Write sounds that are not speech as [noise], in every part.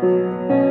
Música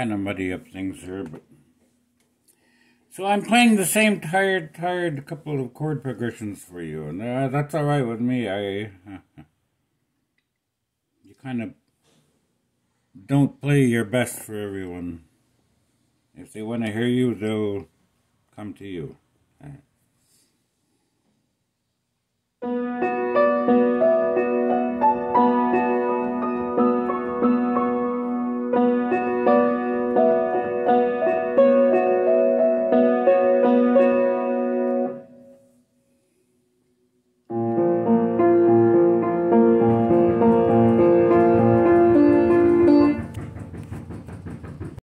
kind of muddy up things here, but so I'm playing the same tired, tired couple of chord progressions for you, and uh, that's all right with me. I [laughs] you kind of don't play your best for everyone. If they want to hear you, they'll come to you.